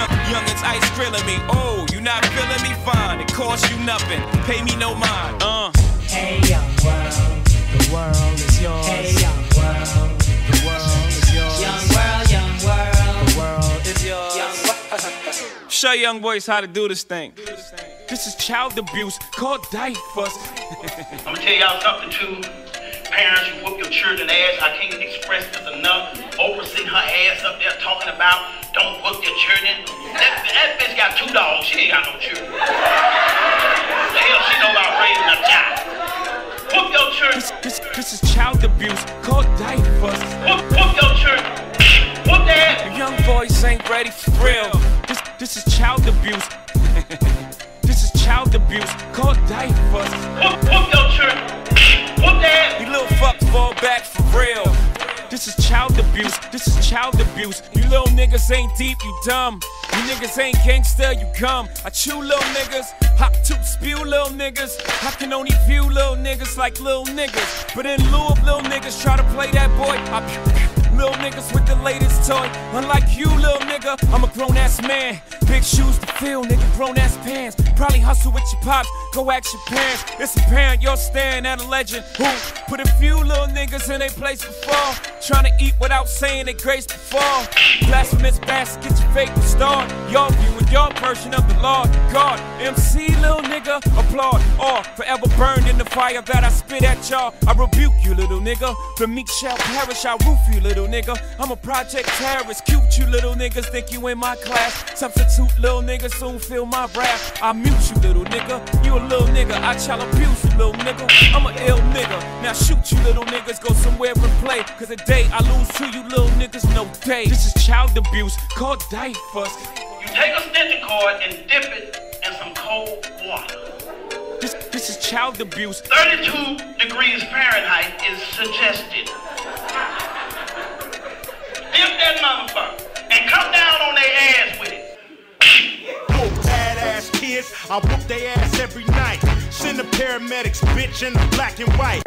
Young, youngins ice grilling me. Oh, you not feeling me? Fine, it costs you nothing. Pay me no mind. Uh. Hey, young world. The world is yours. Hey, young world. The world is yours. Young world, young world. The world is yours. Young world. Show young boys how to do this thing. This is child abuse called diapers. I'm gonna tell y'all something too. Parents, you whoop your children ass. I can't express this enough. Oprah sitting her ass up there talking about don't whoop your children. That, that bitch got two dogs. She ain't got no children. the hell she know about raising a child? Whoop your children. This, this, this is child abuse called diapers. Whoop, whoop your children. Whoop their ass. You young boys ain't ready for real. This, this is child abuse. this is child abuse called diapers. Whoop, whoop your children. Whoop ass. You little fucks fall back for real. This is child abuse. This is child abuse. You little niggas ain't deep, you dumb. You niggas ain't gangster, you come. I chew little niggas, hop to spew little niggas. I can only view little niggas like little niggas. But in lieu of little niggas try to play that boy, I Little niggas with the latest toy. Unlike you, little nigga, I'm a grown ass man. Big shoes to fill, nigga, grown ass pants. Probably hustle with your pops, go ask your parents. It's apparent you're staring at a legend who put a few little niggas in their place before. Trying to eat without saying they grace before. Blasphemous bastard, get your faith restored. View and your version of the Lord God. MC, little nigga, applaud. Or forever burned in the fire that I spit at y'all. I rebuke you, little nigga. The meek shall perish, I roof you, little nigga. I'm a project terrorist. Cute, you little niggas think you in my class. Substitute, little nigga, soon feel my wrath. I mute you, little nigga. You a little nigga. I shall abuse you, little nigga. I'm a ill nigga. Now shoot you, little niggas. Go somewhere and play. Cause the day I lose to you, little niggas, no day. This is child abuse called diapers. Take a stitching cord and dip it in some cold water. This, this is child abuse. 32 degrees Fahrenheit is suggested. Dip that motherfucker and come down on their ass with it. Yo, badass kids, I whoop their ass every night. Send the paramedics, bitch, in the black and white.